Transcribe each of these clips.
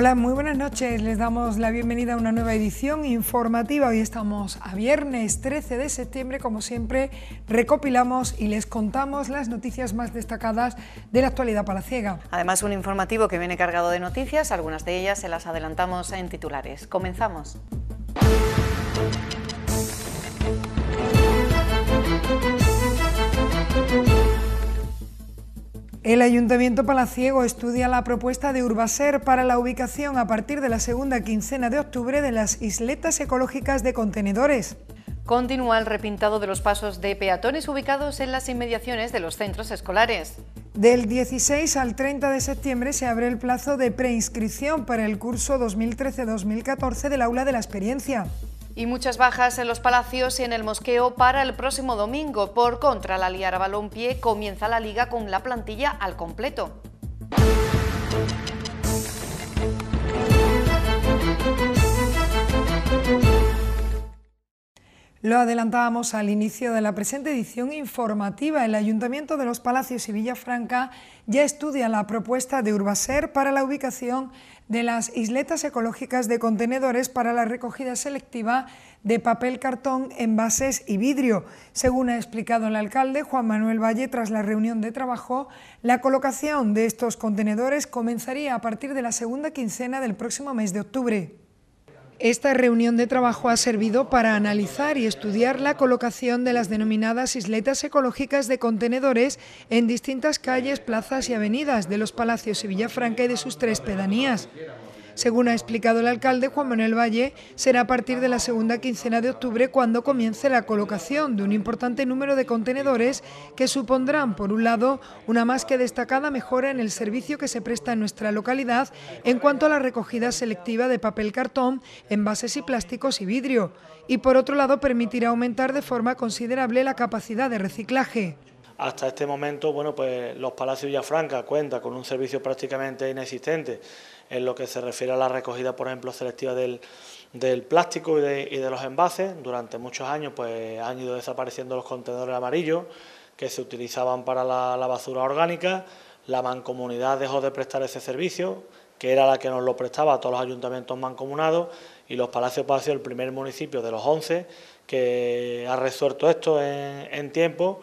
Hola, muy buenas noches. Les damos la bienvenida a una nueva edición informativa. Hoy estamos a viernes 13 de septiembre. Como siempre, recopilamos y les contamos las noticias más destacadas de la actualidad palaciega. Además, un informativo que viene cargado de noticias. Algunas de ellas se las adelantamos en titulares. Comenzamos. El Ayuntamiento Palaciego estudia la propuesta de Urbaser para la ubicación a partir de la segunda quincena de octubre de las isletas ecológicas de contenedores. Continúa el repintado de los pasos de peatones ubicados en las inmediaciones de los centros escolares. Del 16 al 30 de septiembre se abre el plazo de preinscripción para el curso 2013-2014 del Aula de la Experiencia y muchas bajas en los palacios y en el mosqueo para el próximo domingo. Por contra, la Liara Balompié comienza la liga con la plantilla al completo. Lo adelantábamos al inicio de la presente edición informativa. El Ayuntamiento de los Palacios y Villafranca ya estudia la propuesta de Urbaser para la ubicación de las isletas ecológicas de contenedores para la recogida selectiva de papel, cartón, envases y vidrio. Según ha explicado el alcalde Juan Manuel Valle tras la reunión de trabajo, la colocación de estos contenedores comenzaría a partir de la segunda quincena del próximo mes de octubre. Esta reunión de trabajo ha servido para analizar y estudiar la colocación de las denominadas isletas ecológicas de contenedores en distintas calles, plazas y avenidas de los Palacios y Villafranca y de sus tres pedanías. Según ha explicado el alcalde Juan Manuel Valle, será a partir de la segunda quincena de octubre cuando comience la colocación de un importante número de contenedores que supondrán, por un lado, una más que destacada mejora en el servicio que se presta en nuestra localidad en cuanto a la recogida selectiva de papel cartón, envases y plásticos y vidrio, y por otro lado permitirá aumentar de forma considerable la capacidad de reciclaje. Hasta este momento, bueno, pues los Palacios Villafranca cuenta con un servicio prácticamente inexistente en lo que se refiere a la recogida, por ejemplo, selectiva del, plástico y de, los envases. Durante muchos años pues, han ido desapareciendo los contenedores amarillos que se utilizaban para la, basura orgánica. La mancomunidad dejó de prestar ese servicio, que era la que nos lo prestaba a todos los ayuntamientos mancomunados, y los Palacios Palacios, el primer municipio de los 11 que ha resuelto esto en, en tiempo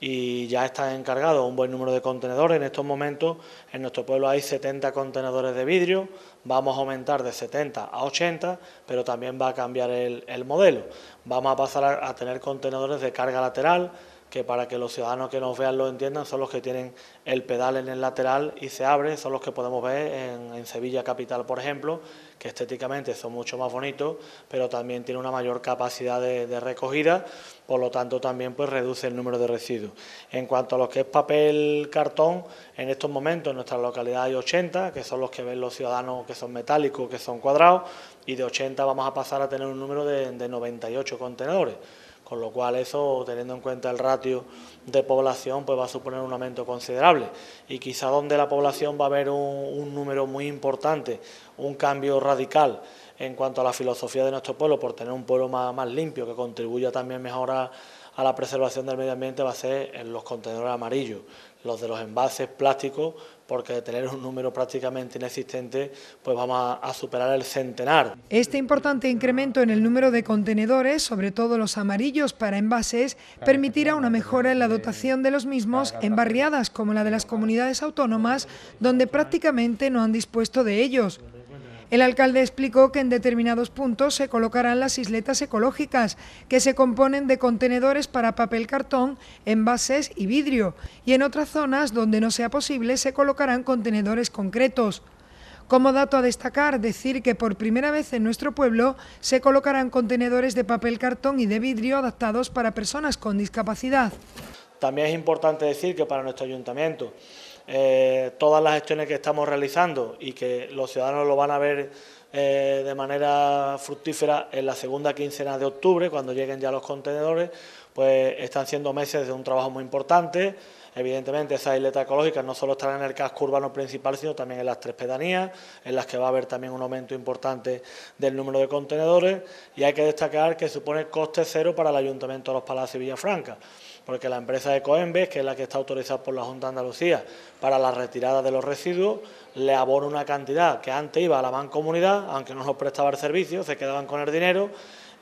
y ya está encargado un buen número de contenedores. En estos momentos en nuestro pueblo hay 70 contenedores de vidrio, vamos a aumentar de 70 a 80, pero también va a cambiar el, modelo. Vamos a pasar a tener contenedores de carga lateral, que para que los ciudadanos que nos vean lo entiendan son los que tienen el pedal en el lateral y se abre, son los que podemos ver en, Sevilla Capital, por ejemplo, que estéticamente son mucho más bonitos, pero también tiene una mayor capacidad de, recogida, por lo tanto también pues reduce el número de residuos. En cuanto a lo que es papel cartón, en estos momentos en nuestra localidad hay 80, que son los que ven los ciudadanos que son metálicos, que son cuadrados, y de 80 vamos a pasar a tener un número de, de 98 contenedores con lo cual eso, teniendo en cuenta el ratio de población, pues va a suponer un aumento considerable. Y quizá donde la población va a haber un, número muy importante, un cambio radical en cuanto a la filosofía de nuestro pueblo, por tener un pueblo más, más limpio, que contribuya también a, a la preservación del medio ambiente, va a ser en los contenedores amarillos, los de los envases plásticos, porque de tener un número prácticamente inexistente, pues vamos a, superar el centenar. Este importante incremento en el número de contenedores, sobre todo los amarillos para envases, permitirá una mejora en la dotación de los mismos en barriadas como la de las comunidades autónomas, donde prácticamente no han dispuesto de ellos. El alcalde explicó que en determinados puntos se colocarán las isletas ecológicas, que se componen de contenedores para papel cartón, envases y vidrio, y en otras zonas donde no sea posible se colocarán contenedores concretos. Como dato a destacar, decir que por primera vez en nuestro pueblo se colocarán contenedores de papel cartón y de vidrio adaptados para personas con discapacidad. También es importante decir que para nuestro ayuntamiento eh, todas las gestiones que estamos realizando y que los ciudadanos lo van a ver eh, de manera fructífera en la segunda quincena de octubre, cuando lleguen ya los contenedores, pues están siendo meses de un trabajo muy importante. Evidentemente, esas isletas ecológicas no solo estarán en el casco urbano principal, sino también en las tres pedanías, en las que va a haber también un aumento importante del número de contenedores. Y hay que destacar que supone coste cero para el Ayuntamiento de Los Palacios y Villafranca, porque la empresa Ecoembes, que es la que está autorizada por la Junta de Andalucía para la retirada de los residuos, le abona una cantidad que antes iba a la mancomunidad, aunque no nos prestaba el servicio, se quedaban con el dinero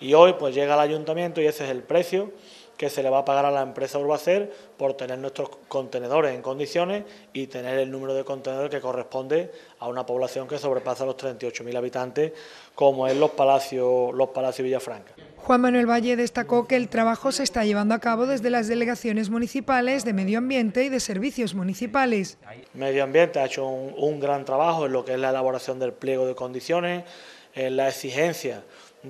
y hoy pues llega al ayuntamiento y ese es el precio que se le va a pagar a la empresa Urbacer por tener nuestros contenedores en condiciones y tener el número de contenedores que corresponde a una población que sobrepasa los 38.000 habitantes, como es los Palacios, los Palacios Villafranca. Juan Manuel Valle destacó que el trabajo se está llevando a cabo desde las delegaciones municipales de Medio Ambiente y de Servicios Municipales. Medio Ambiente ha hecho un, un gran trabajo en lo que es la elaboración del pliego de condiciones, en la exigencia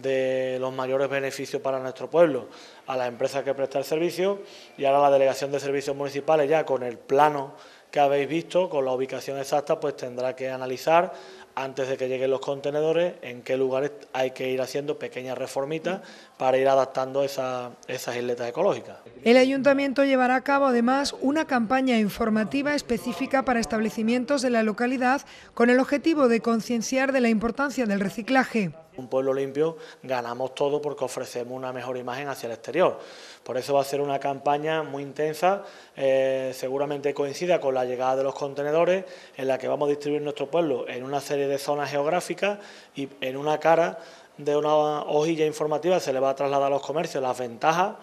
de los mayores beneficios para nuestro pueblo a la empresa que presta el servicio y ahora la Delegación de Servicios Municipales ya con el plano que habéis visto, con la ubicación exacta, pues tendrá que analizar antes de que lleguen los contenedores en qué lugares hay que ir haciendo pequeñas reformitas para ir adaptando esas isletas ecológicas. El ayuntamiento llevará a cabo además una campaña informativa específica para establecimientos de la localidad con el objetivo de concienciar de la importancia del reciclaje. Un pueblo limpio ganamos todo porque ofrecemos una mejor imagen hacia el exterior. Por eso va a ser una campaña muy intensa, eh, seguramente coincida con la llegada de los contenedores, en la que vamos a distribuir nuestro pueblo en una serie de zonas geográficas y en una cara de una hojilla informativa se le va a trasladar a los comercios las ventajas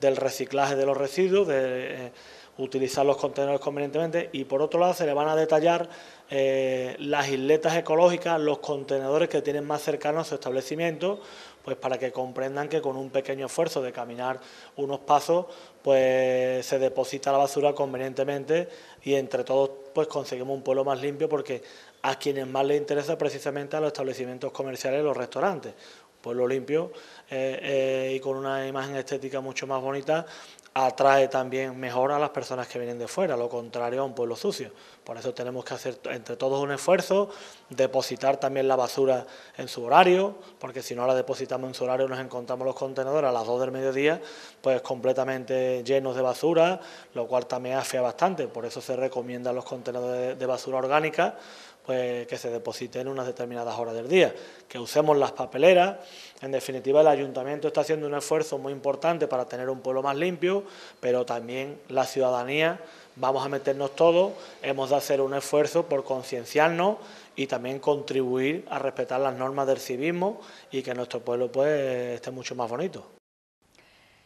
del reciclaje de los residuos, eh, utilizar los contenedores convenientemente y por otro lado se le van a detallar eh, las isletas ecológicas, los contenedores que tienen más cercanos a su establecimiento, pues para que comprendan que con un pequeño esfuerzo de caminar unos pasos, pues se deposita la basura convenientemente y entre todos pues conseguimos un pueblo más limpio porque a quienes más les interesa precisamente a los establecimientos comerciales los restaurantes. Pueblo limpio eh, eh, y con una imagen estética mucho más bonita atrae también mejor a las personas que vienen de fuera, lo contrario a un pueblo sucio. Por eso tenemos que hacer entre todos un esfuerzo, depositar también la basura en su horario, porque si no la depositamos en su horario nos encontramos los contenedores a las 2 del mediodía, pues completamente llenos de basura, lo cual también afea bastante. Por eso se recomiendan los contenedores de basura orgánica, pues que se depositen en unas determinadas horas del día, que usemos las papeleras. En definitiva, el ayuntamiento está haciendo un esfuerzo muy importante para tener un pueblo más limpio, pero también la ciudadanía vamos a meternos todos, hemos de hacer un esfuerzo por concienciarnos y también contribuir a respetar las normas del civismo y que nuestro pueblo pues esté mucho más bonito.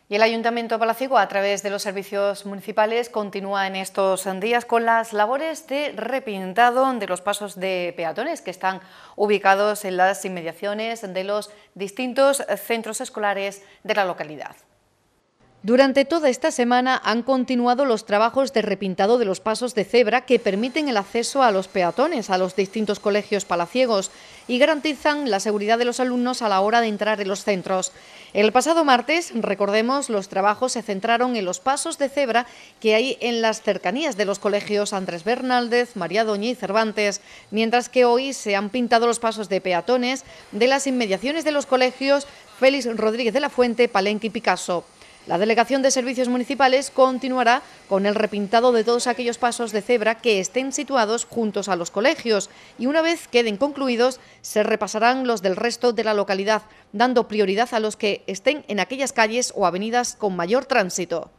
Y el Ayuntamiento de Palaciego, a través de los servicios municipales, continúa en estos días con las labores de repintado de los pasos de peatones que están ubicados en las inmediaciones de los distintos centros escolares de la localidad. Durante toda esta semana han continuado los trabajos de repintado de los pasos de cebra que permiten el acceso a los peatones a los distintos colegios palaciegos y garantizan la seguridad de los alumnos a la hora de entrar en los centros. El pasado martes, recordemos, los trabajos se centraron en los pasos de cebra que hay en las cercanías de los colegios Andrés Bernaldez, María Doña y Cervantes, mientras que hoy se han pintado los pasos de peatones de las inmediaciones de los colegios Félix Rodríguez de la Fuente, Palenque y Picasso. La Delegación de Servicios Municipales continuará con el repintado de todos aquellos pasos de cebra que estén situados juntos a los colegios y una vez queden concluidos se repasarán los del resto de la localidad, dando prioridad a los que estén en aquellas calles o avenidas con mayor tránsito.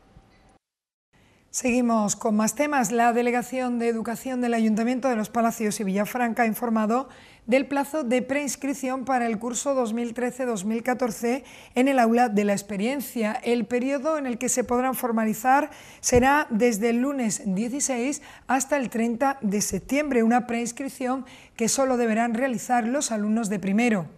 Seguimos con más temas. La Delegación de Educación del Ayuntamiento de los Palacios y Villafranca ha informado del plazo de preinscripción para el curso 2013-2014 en el aula de la experiencia. El periodo en el que se podrán formalizar será desde el lunes 16 hasta el 30 de septiembre, una preinscripción que solo deberán realizar los alumnos de primero.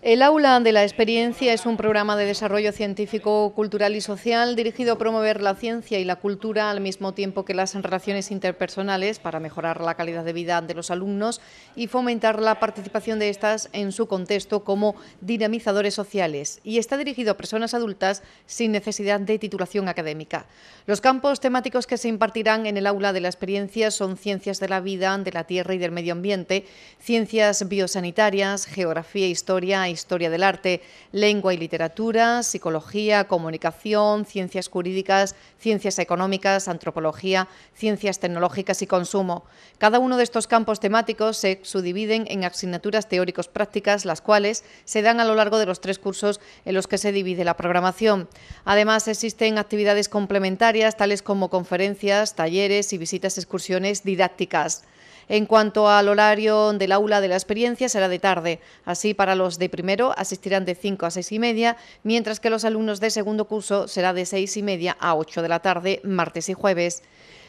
El Aula de la Experiencia es un programa de desarrollo científico, cultural y social dirigido a promover la ciencia y la cultura al mismo tiempo que las relaciones interpersonales para mejorar la calidad de vida de los alumnos y fomentar la participación de estas en su contexto como dinamizadores sociales y está dirigido a personas adultas sin necesidad de titulación académica. Los campos temáticos que se impartirán en el Aula de la Experiencia son ciencias de la vida, de la tierra y del medio ambiente, ciencias biosanitarias, geografía, historia, historia del arte, lengua y literatura, psicología, comunicación, ciencias jurídicas, ciencias económicas, antropología, ciencias tecnológicas y consumo. Cada uno de estos campos temáticos se subdividen en asignaturas teóricos prácticas, las cuales se dan a lo largo de los tres cursos en los que se divide la programación. Además, existen actividades complementarias tales como conferencias, talleres y visitas excursiones didácticas. En cuanto al horario del aula de la experiencia, será de tarde. Así, para los de primero asistirán de 5 a 6 y media, mientras que los alumnos de segundo curso será de 6 y media a 8 de la tarde, martes y jueves.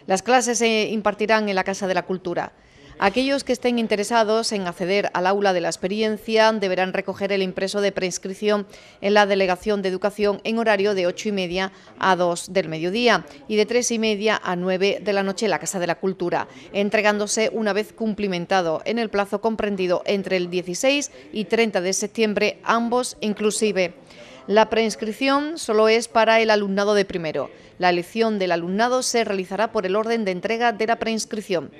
Las clases se impartirán en la Casa de la Cultura. Aquellos que estén interesados en acceder al aula de la experiencia deberán recoger el impreso de preinscripción en la Delegación de Educación en horario de 8 y media a 2 del mediodía y de 3 y media a 9 de la noche en la Casa de la Cultura, entregándose una vez cumplimentado en el plazo comprendido entre el 16 y 30 de septiembre, ambos inclusive. La preinscripción solo es para el alumnado de primero. La elección del alumnado se realizará por el orden de entrega de la preinscripción.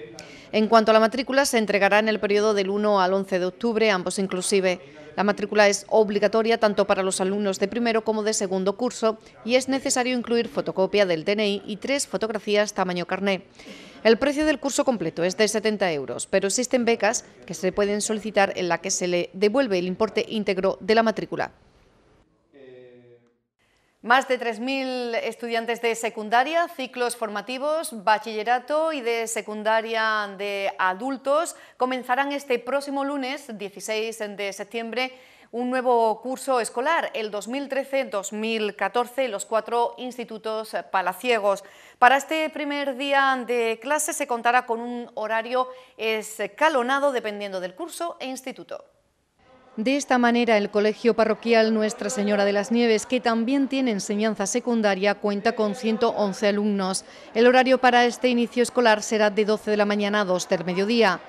En cuanto a la matrícula, se entregará en el periodo del 1 al 11 de octubre, ambos inclusive. La matrícula es obligatoria tanto para los alumnos de primero como de segundo curso y es necesario incluir fotocopia del DNI y tres fotografías tamaño carné. El precio del curso completo es de 70 euros, pero existen becas que se pueden solicitar en la que se le devuelve el importe íntegro de la matrícula. Más de 3.000 estudiantes de secundaria, ciclos formativos, bachillerato y de secundaria de adultos comenzarán este próximo lunes, 16 de septiembre, un nuevo curso escolar, el 2013-2014, los cuatro institutos palaciegos. Para este primer día de clase se contará con un horario escalonado dependiendo del curso e instituto. De esta manera, el Colegio Parroquial Nuestra Señora de las Nieves, que también tiene enseñanza secundaria, cuenta con 111 alumnos. El horario para este inicio escolar será de 12 de la mañana a 2 del mediodía.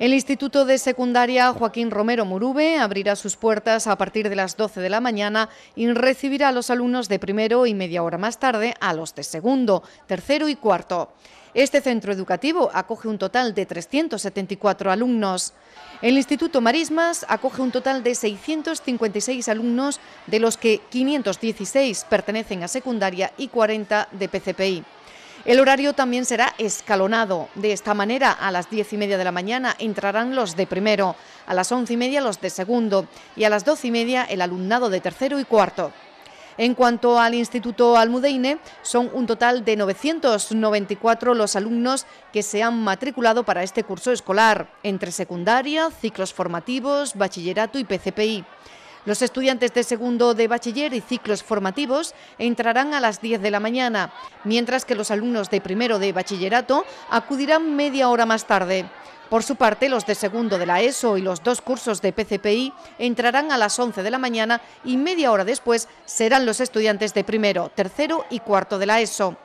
El Instituto de Secundaria Joaquín Romero Murube abrirá sus puertas a partir de las 12 de la mañana y recibirá a los alumnos de primero y media hora más tarde a los de segundo, tercero y cuarto. Este centro educativo acoge un total de 374 alumnos. El Instituto Marismas acoge un total de 656 alumnos, de los que 516 pertenecen a secundaria y 40 de PCPI. El horario también será escalonado. De esta manera, a las 10 y media de la mañana entrarán los de primero, a las 11 y media los de segundo y a las 12 y media el alumnado de tercero y cuarto. En cuanto al Instituto Almudeine, son un total de 994 los alumnos que se han matriculado para este curso escolar, entre secundaria, ciclos formativos, bachillerato y PCPI. Los estudiantes de segundo de bachiller y ciclos formativos entrarán a las 10 de la mañana, mientras que los alumnos de primero de bachillerato acudirán media hora más tarde. Por su parte, los de segundo de la ESO y los dos cursos de PCPI entrarán a las 11 de la mañana y media hora después serán los estudiantes de primero, tercero y cuarto de la ESO.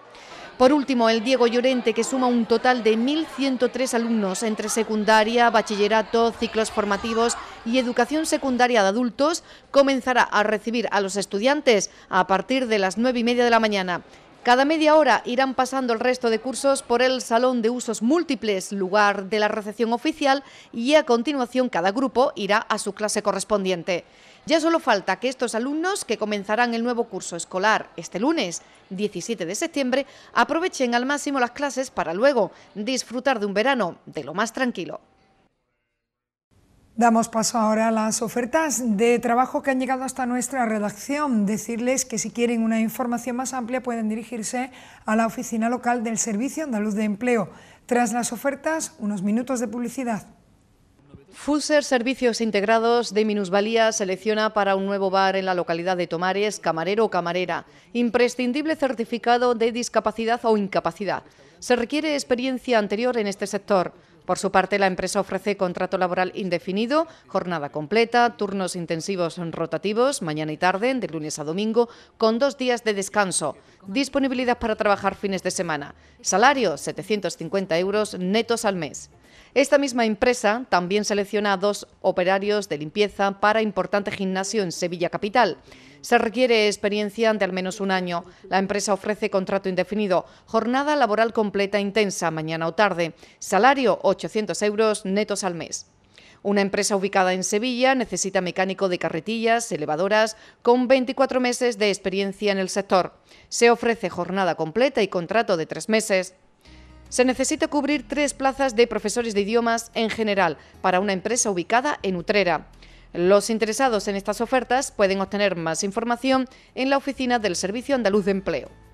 Por último, el Diego Llorente, que suma un total de 1.103 alumnos entre secundaria, bachillerato, ciclos formativos y educación secundaria de adultos, comenzará a recibir a los estudiantes a partir de las 9 y media de la mañana. Cada media hora irán pasando el resto de cursos por el Salón de Usos Múltiples, lugar de la recepción oficial, y a continuación cada grupo irá a su clase correspondiente. Ya solo falta que estos alumnos, que comenzarán el nuevo curso escolar este lunes 17 de septiembre, aprovechen al máximo las clases para luego disfrutar de un verano de lo más tranquilo. Damos paso ahora a las ofertas de trabajo que han llegado hasta nuestra redacción. Decirles que si quieren una información más amplia pueden dirigirse a la oficina local del Servicio Andaluz de Empleo. Tras las ofertas, unos minutos de publicidad. Fuser Servicios Integrados de Minusvalía selecciona para un nuevo bar en la localidad de Tomares camarero o camarera. Imprescindible certificado de discapacidad o incapacidad. Se requiere experiencia anterior en este sector. Por su parte, la empresa ofrece contrato laboral indefinido, jornada completa, turnos intensivos rotativos, mañana y tarde, de lunes a domingo, con dos días de descanso. Disponibilidad para trabajar fines de semana. Salario, 750 euros netos al mes. Esta misma empresa también selecciona a dos operarios de limpieza para importante gimnasio en Sevilla Capital. Se requiere experiencia de al menos un año. La empresa ofrece contrato indefinido, jornada laboral completa intensa, mañana o tarde, salario 800 euros netos al mes. Una empresa ubicada en Sevilla necesita mecánico de carretillas, elevadoras, con 24 meses de experiencia en el sector. Se ofrece jornada completa y contrato de tres meses. Se necesita cubrir tres plazas de profesores de idiomas en general para una empresa ubicada en Utrera. Los interesados en estas ofertas pueden obtener más información en la oficina del Servicio Andaluz de Empleo.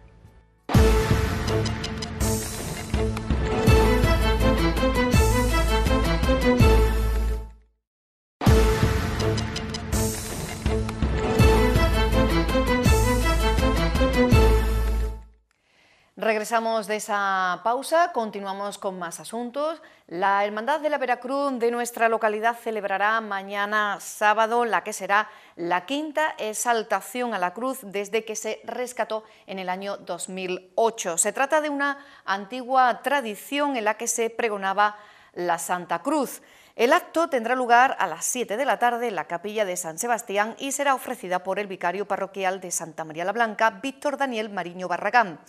Regresamos de esa pausa, continuamos con más asuntos. La Hermandad de la Veracruz de nuestra localidad celebrará mañana sábado la que será la quinta exaltación a la cruz desde que se rescató en el año 2008. Se trata de una antigua tradición en la que se pregonaba la Santa Cruz. El acto tendrá lugar a las 7 de la tarde en la capilla de San Sebastián y será ofrecida por el vicario parroquial de Santa María la Blanca, Víctor Daniel Mariño Barragán.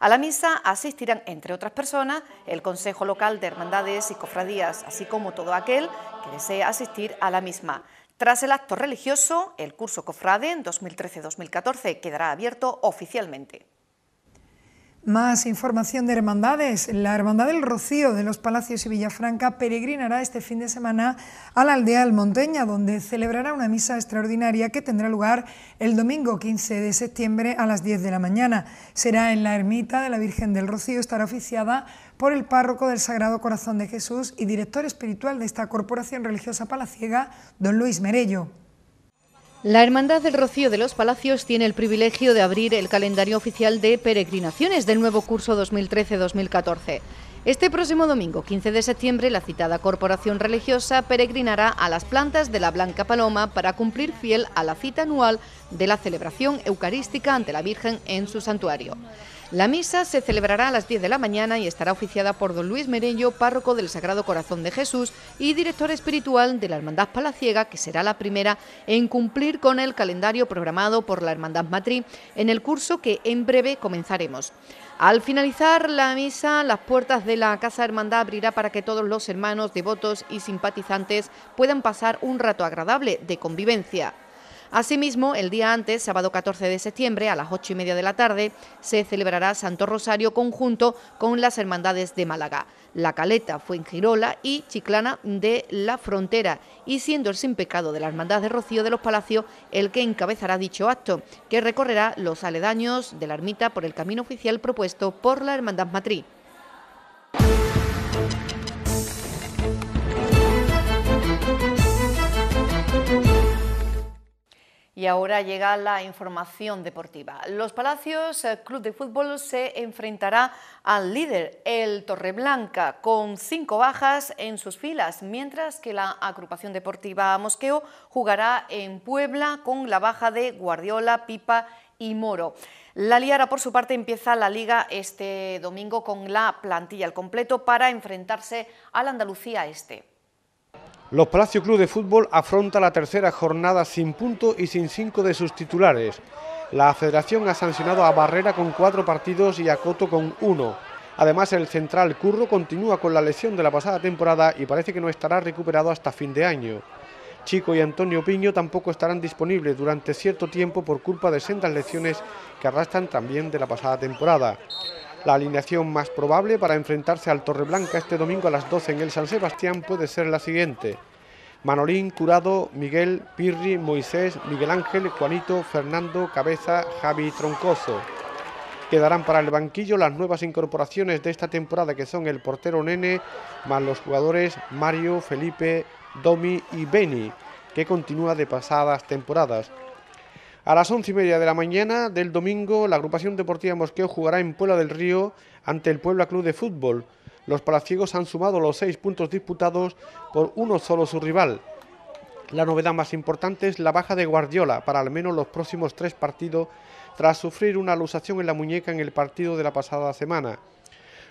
A la misa asistirán, entre otras personas, el Consejo Local de Hermandades y Cofradías, así como todo aquel que desee asistir a la misma. Tras el acto religioso, el curso Cofrade en 2013-2014 quedará abierto oficialmente. Más información de hermandades. La Hermandad del Rocío de los Palacios y Villafranca peregrinará este fin de semana a la aldea Monteña, donde celebrará una misa extraordinaria que tendrá lugar el domingo 15 de septiembre a las 10 de la mañana. Será en la ermita de la Virgen del Rocío, estará oficiada por el párroco del Sagrado Corazón de Jesús y director espiritual de esta corporación religiosa palaciega, don Luis Merello. La Hermandad del Rocío de los Palacios tiene el privilegio de abrir el calendario oficial de peregrinaciones del nuevo curso 2013-2014. Este próximo domingo, 15 de septiembre, la citada corporación religiosa peregrinará a las plantas de la Blanca Paloma para cumplir fiel a la cita anual de la celebración eucarística ante la Virgen en su santuario. La misa se celebrará a las 10 de la mañana y estará oficiada por don Luis Merello, párroco del Sagrado Corazón de Jesús y director espiritual de la Hermandad Palaciega, que será la primera en cumplir con el calendario programado por la Hermandad Matriz en el curso que en breve comenzaremos. Al finalizar la misa, las puertas de la Casa Hermandad abrirá para que todos los hermanos, devotos y simpatizantes puedan pasar un rato agradable de convivencia. Asimismo, el día antes, sábado 14 de septiembre, a las ocho y media de la tarde, se celebrará Santo Rosario conjunto con las Hermandades de Málaga, La Caleta, Fuengirola y Chiclana de la Frontera, y siendo el sin pecado de la Hermandad de Rocío de los Palacios el que encabezará dicho acto, que recorrerá los aledaños de la ermita por el camino oficial propuesto por la Hermandad Matriz. Y ahora llega la información deportiva. Los Palacios Club de Fútbol se enfrentará al líder, el Torreblanca, con cinco bajas en sus filas, mientras que la agrupación deportiva Mosqueo jugará en Puebla con la baja de Guardiola, Pipa y Moro. La Liara, por su parte, empieza la liga este domingo con la plantilla al completo para enfrentarse al Andalucía Este. Los Palacio Club de Fútbol afronta la tercera jornada sin punto y sin cinco de sus titulares. La federación ha sancionado a Barrera con cuatro partidos y a Coto con uno. Además, el central Curro continúa con la lesión de la pasada temporada y parece que no estará recuperado hasta fin de año. Chico y Antonio Piño tampoco estarán disponibles durante cierto tiempo por culpa de sendas lesiones que arrastran también de la pasada temporada. La alineación más probable para enfrentarse al Torreblanca este domingo a las 12 en el San Sebastián puede ser la siguiente. Manolín, Curado, Miguel, Pirri, Moisés, Miguel Ángel, Juanito, Fernando, Cabeza, Javi Troncoso. Quedarán para el banquillo las nuevas incorporaciones de esta temporada que son el portero Nene, más los jugadores Mario, Felipe, Domi y Beni, que continúa de pasadas temporadas. A las once y media de la mañana del domingo, la agrupación deportiva Mosqueo jugará en Puebla del Río ante el Puebla Club de Fútbol. Los palaciegos han sumado los seis puntos disputados por uno solo su rival. La novedad más importante es la baja de Guardiola para al menos los próximos tres partidos tras sufrir una alusación en la muñeca en el partido de la pasada semana.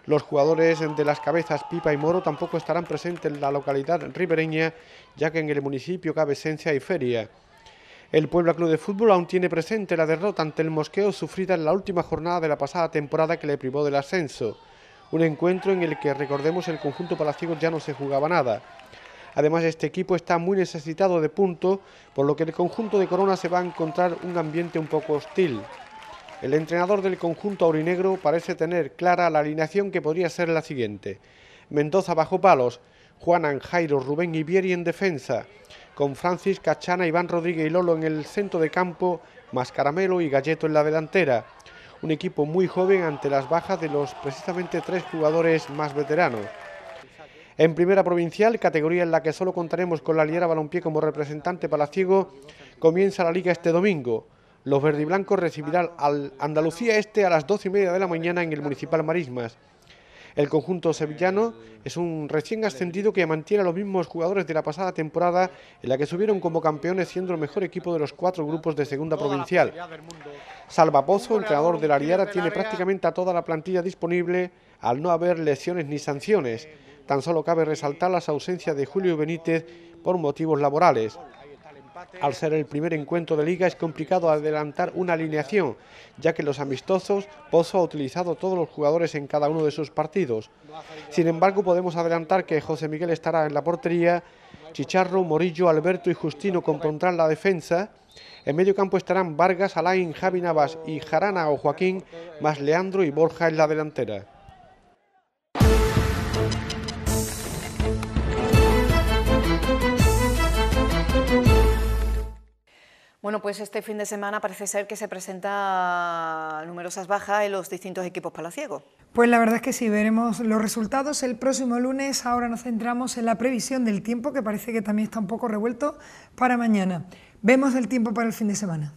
Los jugadores de las cabezas Pipa y Moro tampoco estarán presentes en la localidad ribereña, ya que en el municipio cabe esencia y feria. El Puebla Club de Fútbol aún tiene presente la derrota ante el Mosqueo sufrida en la última jornada de la pasada temporada que le privó del ascenso. Un encuentro en el que, recordemos, el conjunto palaciego ya no se jugaba nada. Además, este equipo está muy necesitado de puntos, por lo que el conjunto de Corona se va a encontrar un ambiente un poco hostil. El entrenador del conjunto aurinegro parece tener clara la alineación que podría ser la siguiente. Mendoza bajo palos, Juan Jairo, Rubén Ibieri en defensa, con Francis Cachana, Iván Rodríguez y Lolo en el centro de campo, más Caramelo y Galleto en la delantera. Un equipo muy joven ante las bajas de los precisamente tres jugadores más veteranos. En primera provincial, categoría en la que solo contaremos con la Liera Balompié como representante palaciego, comienza la liga este domingo. Los verdiblancos recibirán al Andalucía Este a las doce y media de la mañana en el Municipal Marismas. El conjunto sevillano es un recién ascendido que mantiene a los mismos jugadores de la pasada temporada en la que subieron como campeones siendo el mejor equipo de los cuatro grupos de segunda provincial. Salva Pozo, entrenador de la Liara, tiene prácticamente a toda la plantilla disponible al no haber lesiones ni sanciones. Tan solo cabe resaltar las ausencias de Julio Benítez por motivos laborales. Al ser el primer encuentro de liga es complicado adelantar una alineación, ya que los amistosos Pozo ha utilizado todos los jugadores en cada uno de sus partidos. Sin embargo, podemos adelantar que José Miguel estará en la portería, Chicharro, Morillo, Alberto y Justino compondrán la defensa. En medio campo estarán Vargas, Alain, Javi Navas y Jarana o Joaquín, más Leandro y Borja en la delantera. Bueno, pues este fin de semana parece ser que se presenta numerosas bajas en los distintos equipos palaciegos. Pues la verdad es que sí, veremos los resultados el próximo lunes. Ahora nos centramos en la previsión del tiempo, que parece que también está un poco revuelto para mañana. Vemos el tiempo para el fin de semana.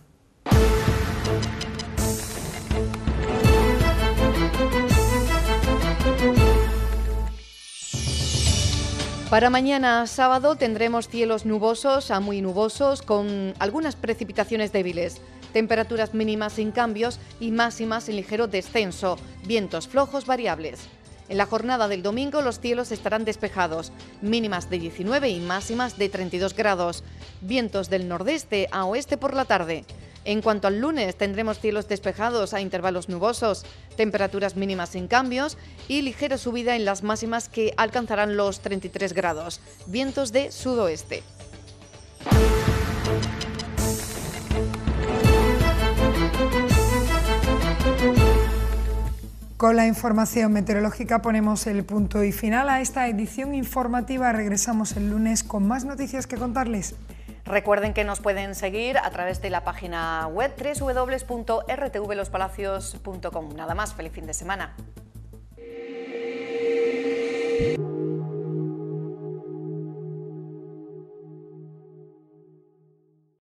Para mañana sábado tendremos cielos nubosos a muy nubosos con algunas precipitaciones débiles, temperaturas mínimas sin cambios y máximas en ligero descenso, vientos flojos variables. En la jornada del domingo los cielos estarán despejados, mínimas de 19 y máximas de 32 grados, vientos del nordeste a oeste por la tarde. En cuanto al lunes, tendremos cielos despejados a intervalos nubosos, temperaturas mínimas sin cambios y ligera subida en las máximas que alcanzarán los 33 grados, vientos de sudoeste. Con la información meteorológica ponemos el punto y final a esta edición informativa. Regresamos el lunes con más noticias que contarles. Recuerden que nos pueden seguir a través de la página web www.rtvlospalacios.com. Nada más, feliz fin de semana.